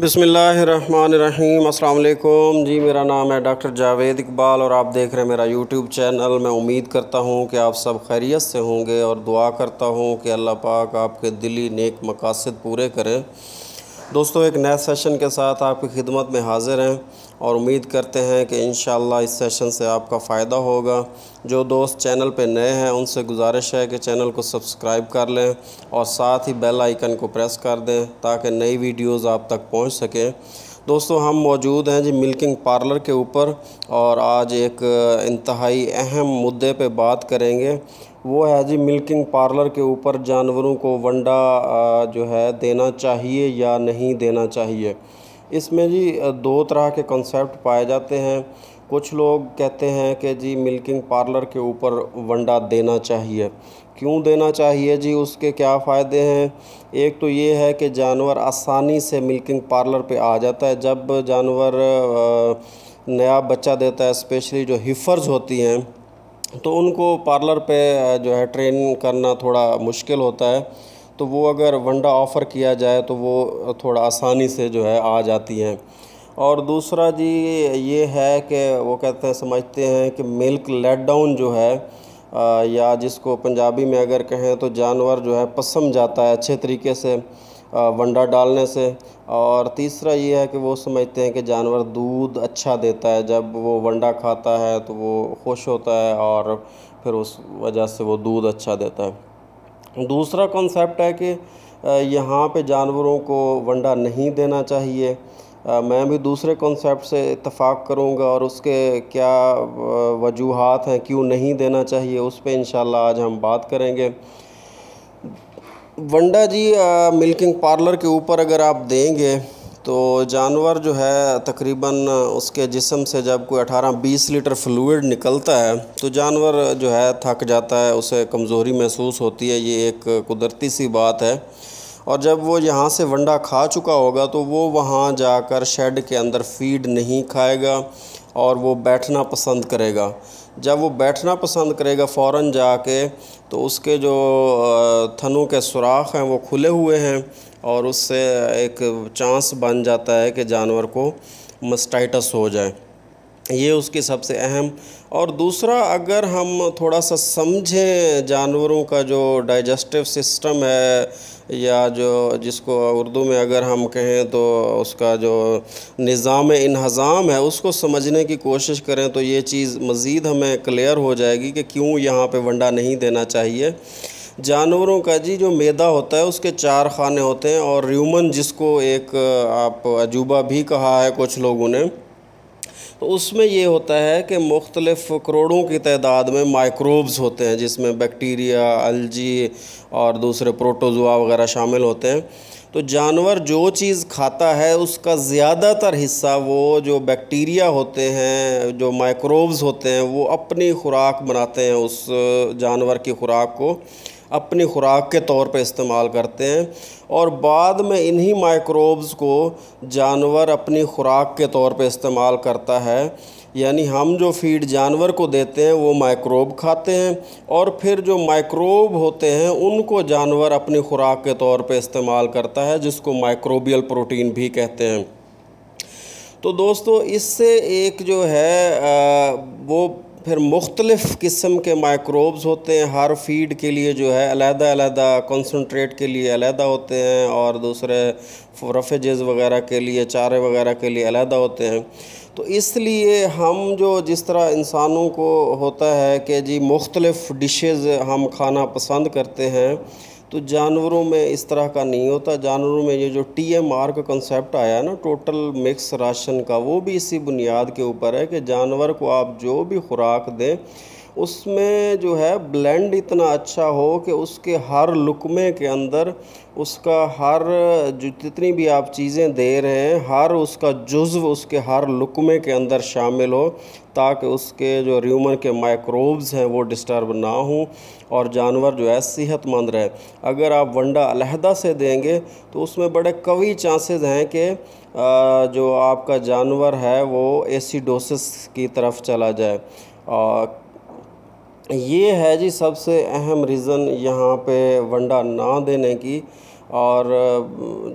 बिसमीम अल्लाम जी, मेरा नाम है डॉक्टर जावेद इकबाल और आप देख रहे हैं मेरा यूट्यूब चैनल। मैं उम्मीद करता हूँ कि आप सब खैरियत से होंगे और दुआ करता हूँ कि अल्लाह पाक आपके दिली नेक मकासद पूरे करें। दोस्तों, एक नए सेशन के साथ आपकी खिदमत में हाज़िर हैं और उम्मीद करते हैं कि इन इस सेशन से आपका फ़ायदा होगा। जो दोस्त चैनल पर नए हैं, उनसे गुजारिश है कि चैनल को सब्सक्राइब कर लें और साथ ही बेल आइकन को प्रेस कर दें ताकि नई वीडियोज़ आप तक पहुँच सकें। दोस्तों, हम मौजूद हैं जी मिल्किंग पार्लर के ऊपर और आज एक इंतहाई अहम मुद्दे पे बात करेंगे। वो है जी मिल्किंग पार्लर के ऊपर जानवरों को वंडा जो है देना चाहिए या नहीं देना चाहिए। इसमें जी दो तरह के कंसेप्ट पाए जाते हैं। कुछ लोग कहते हैं कि जी मिल्किंग पार्लर के ऊपर वंडा देना चाहिए। क्यों देना चाहिए जी? उसके क्या फ़ायदे हैं? एक तो ये है कि जानवर आसानी से मिल्किंग पार्लर पे आ जाता है। जब जानवर नया बच्चा देता है स्पेशली जो हिफर्स होती हैं तो उनको पार्लर पे जो है ट्रेन करना थोड़ा मुश्किल होता है। तो वो अगर वंडा ऑफ़र किया जाए तो वो थोड़ा आसानी से जो है आ जाती हैं। और दूसरा जी ये है कि वो कहते हैं समझते हैं कि मिल्क लेट डाउन जो है आ, या जिसको पंजाबी में अगर कहें तो जानवर जो है पसम जाता है अच्छे तरीके से आ, वंडा डालने से। और तीसरा ये है कि वो समझते हैं कि जानवर दूध अच्छा देता है। जब वो वंडा खाता है तो वो खुश होता है और फिर उस वजह से वो दूध अच्छा देता है। दूसरा कॉन्सेप्ट है कि यहाँ पे जानवरों को वंडा नहीं देना चाहिए। मैं भी दूसरे कॉन्सेप्ट से इतफ़ाक़ करूँगा और उसके क्या वजूहत हैं, क्यों नहीं देना चाहिए, उस पर इन आज हम बात करेंगे। वंडा जी मिल्किंग पार्लर के ऊपर अगर आप देंगे तो जानवर जो है, तकरीबन उसके जिसम से जब कोई 18-20 लीटर फ्लूड निकलता है तो जानवर जो है, थक जाता है, उसे कमज़ोरी महसूस होती है, ये एक कुदरती सी बात है। और जब वो यहाँ से वंडा खा चुका होगा तो वो वहाँ जाकर शेड के अंदर फ़ीड नहीं खाएगा और वो बैठना पसंद करेगा। जब वो बैठना पसंद करेगा फ़ौर जाके तो उसके जो थनों के सुराख हैं, वो खुले हुए हैं और उससे एक चांस बन जाता है कि जानवर को मस्टाइटस हो जाए। ये उसकी सबसे अहम। और दूसरा, अगर हम थोड़ा सा समझें जानवरों का जो डाइजेस्टिव सिस्टम है या जो जिसको उर्दू में अगर हम कहें तो उसका जो निज़ाम इन्हज़ाम है, उसको समझने की कोशिश करें तो ये चीज़ मज़ीद हमें क्लियर हो जाएगी कि क्यों यहाँ पे वंडा नहीं देना चाहिए। जानवरों का जी जो मैदा होता है, उसके चार खाने होते हैं और र्यूमन जिसको एक आप अजूबा भी कहा है कुछ लोगों ने तो उसमें ये होता है कि मुख्तलफ़ करोड़ों की तादाद में माइक्रोब्स होते हैं, जिसमें बैक्टीरिया अलजी और दूसरे प्रोटोजुआ वगैरह शामिल होते हैं। तो जानवर जो चीज़ खाता है, उसका ज़्यादातर हिस्सा वो जो बैक्टीरिया होते हैं, जो माइक्रोब्स होते हैं, वो अपनी खुराक बनाते हैं, उस जानवर की खुराक को। अपनी खुराक के तौर पर इस्तेमाल करते हैं और बाद में इन्हीं माइक्रोब्स को जानवर अपनी खुराक के तौर पर इस्तेमाल करता है। यानी हम जो फ़ीड जानवर को देते हैं वो माइक्रोब खाते हैं और फिर जो माइक्रोब होते हैं उनको जानवर अपनी खुराक के तौर पे इस्तेमाल करता है जिसको माइक्रोबियल प्रोटीन भी कहते हैं। तो दोस्तों इससे एक जो है आ, वो फिर मुख्तलिफ़ किस्म के माइक्रोब्स होते हैं। हर फ़ीड के लिए जो है अलहदा अलहदा कंसनट्रेट के लिए अलहदा होते हैं और दूसरे रफेजेज़ वगैरह के लिए, चारे वगैरह के लिए अलहदा होते हैं। तो इसलिए हम जो जिस तरह इंसानों को होता है कि जी मुख्तलिफ़ डिशेज़ हम खाना पसंद करते हैं तो जानवरों में इस तरह का नहीं होता। जानवरों में ये जो टी एम आर का कंसेप्ट आया ना टोटल मिक्स राशन का, वो भी इसी बुनियाद के ऊपर है कि जानवर को आप जो भी खुराक दें उसमें जो है ब्लेंड इतना अच्छा हो कि उसके हर लुकमे के अंदर उसका हर जो, जितनी भी आप चीज़ें दे रहे हैं, हर उसका जुज़्व उसके हर लुकमे के अंदर शामिल हो ताकि उसके जो र्यूमन के माइक्रोब्स हैं वो डिस्टर्ब ना हों और जानवर जो है सेहतमंद रहे। अगर आप वंडा अलहदा से देंगे तो उसमें बड़े कवी चांसेस हैं कि जो आपका जानवर है वो एसिडोसिस की तरफ़ चला जाए। ये है जी सबसे अहम रीज़न यहाँ पे वंडा ना देने की। और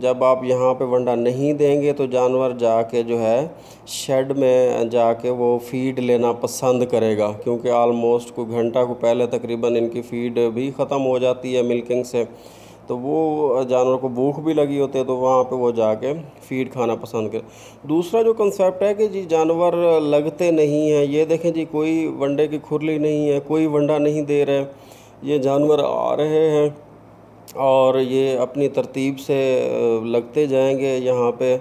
जब आप यहाँ पे वंडा नहीं देंगे तो जानवर जाके जो है शेड में जाके वो फ़ीड लेना पसंद करेगा, क्योंकि आलमोस्ट को घंटा को पहले तकरीबन इनकी फ़ीड भी ख़त्म हो जाती है मिल्किंग से। तो वो जानवर को भूख भी लगी होती है तो वहाँ पे वो जाके फ़ीड खाना पसंद कर, दूसरा जो कंसेप्ट है कि जी जानवर लगते नहीं हैं, ये देखें जी कोई वंडे की खुरली नहीं है, कोई वंडा नहीं दे रहे ये जानवर आ रहे हैं और ये अपनी तरतीब से लगते जाएँगे यहाँ पे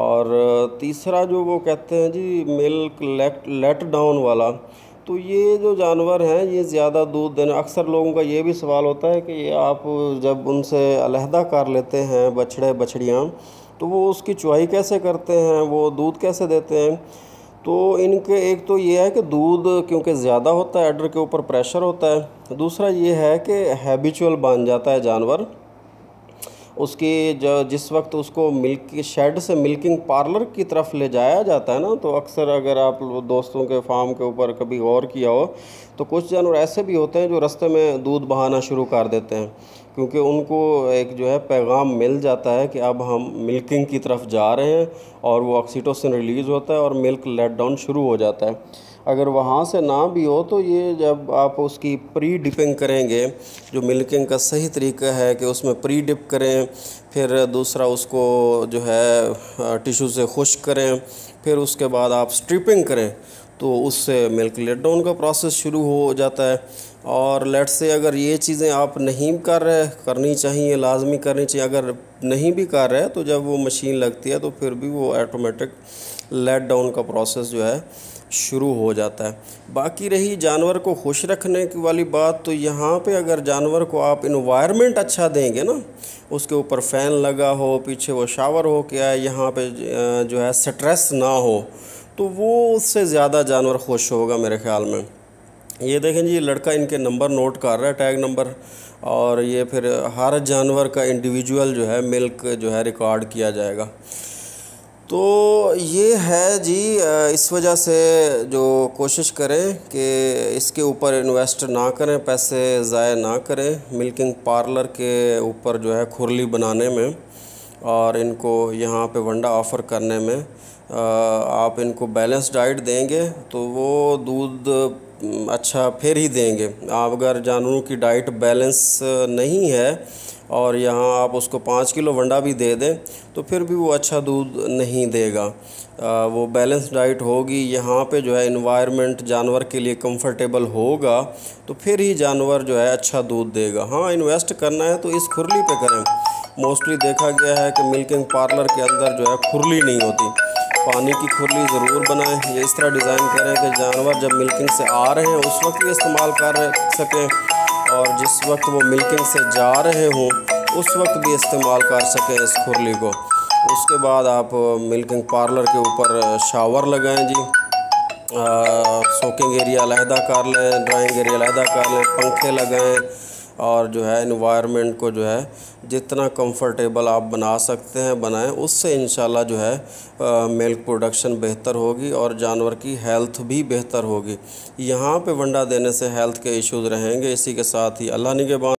और तीसरा जो वो कहते हैं जी मिल्क लेट लेट डाउन वाला तो ये जो जानवर हैं, ये ज़्यादा दूध देने, अक्सर लोगों का ये भी सवाल होता है कि ये आप जब उनसे अलहदा कर लेते हैं बछड़े, बछड़ियाँ तो वो उसकी चुहाई कैसे करते हैं, वो दूध कैसे देते हैं? तो इनके एक तो ये है कि दूध क्योंकि ज़्यादा होता है, एडर के ऊपर प्रेशर होता है। दूसरा ये है कि हैबिचुअल बन जाता है जानवर। उसकी जो जिस वक्त उसको मिल्क शेड से मिल्किंग पार्लर की तरफ़ ले जाया जाता है ना तो अक्सर अगर आप दोस्तों के फार्म के ऊपर कभी गौर किया हो तो कुछ जानवर ऐसे भी होते हैं जो रास्ते में दूध बहाना शुरू कर देते हैं। क्योंकि उनको एक जो है पैगाम मिल जाता है कि अब हम मिल्किंग की तरफ़ जा रहे हैं और वो ऑक्सीटोसिन रिलीज़ होता है और मिल्क लेट डाउन शुरू हो जाता है। अगर वहाँ से ना भी हो तो ये जब आप उसकी प्री डिपिंग करेंगे, जो मिल्किंग का सही तरीका है कि उसमें प्री डिप करें, फिर दूसरा उसको जो है टिशू से खुश करें, फिर उसके बाद आप स्ट्रिपिंग करें तो उससे मिल्क लेट डाउन का प्रोसेस शुरू हो जाता है। और लेट से अगर ये चीज़ें आप नहीं कर रहे, करनी चाहिए लाजमी करनी चाहिए, अगर नहीं भी कर रहे तो जब वो मशीन लगती है तो फिर भी वो ऑटोमेटिक लेट डाउन का प्रोसेस जो है, शुरू हो जाता है। बाकी रही जानवर को खुश रखने की वाली बात तो यहाँ पे अगर जानवर को आप इन्वायरमेंट अच्छा देंगे ना, उसके ऊपर फ़ैन लगा हो, पीछे वो शावर हो के आए, यहाँ पे जो है स्ट्रेस ना हो तो वो उससे ज़्यादा जानवर खुश होगा मेरे ख्याल में। ये देखें जी, लड़का इनके नंबर नोट कर रहा है, टैग नंबर, और ये फिर हर जानवर का इंडिविजुअल जो है मिल्क जो है रिकॉर्ड किया जाएगा। तो ये है जी इस वजह से जो कोशिश करें कि इसके ऊपर इन्वेस्ट ना करें, पैसे ज़ाय ना करें मिल्किंग पार्लर के ऊपर जो है खुरली बनाने में, और इनको यहाँ पे वंडा ऑफ़र करने में आप इनको बैलेंस डाइट देंगे तो वो दूध अच्छा फिर ही देंगे। आप अगर जानवरों की डाइट बैलेंस नहीं है और यहाँ आप उसको पाँच किलो वंडा भी दे दें तो फिर भी वो अच्छा दूध नहीं देगा। आ, वो बैलेंस डाइट होगी यहाँ पे जो है इन्वायरमेंट जानवर के लिए कंफर्टेबल होगा तो फिर ही जानवर जो है अच्छा दूध देगा। हाँ इन्वेस्ट करना है तो इस खुरली पे करें। मोस्टली देखा गया है कि मिल्किंग पार्लर के अंदर जो है खुरली नहीं होती। पानी की खुरली ज़रूर बनाएँ। ये इस तरह डिज़ाइन करें कि जानवर जब मिल्किंग से आ रहे हैं, उस वक्त भी इस्तेमाल कर सकें और जिस वक्त वो मिल्किंग से जा रहे हों, उस वक्त भी इस्तेमाल कर सकें इस खुरली को। उसके बाद आप मिल्किंग पार्लर के ऊपर शावर लगाएँ जी। सोकिंग एरिया अलहदा कर लें ड्राइंग एरिया अलहदा कर लें, पंखे लगाएँ और जो है इन्वायरमेंट को जो है जितना कंफर्टेबल आप बना सकते हैं, बनाएँ, उससे इन जो है मिल्क प्रोडक्शन बेहतर होगी और जानवर की हेल्थ भी बेहतर होगी। यहाँ पे वंडा देने से हेल्थ के इश्यूज़ रहेंगे, इसी के साथ ही अल्लाह निगेबान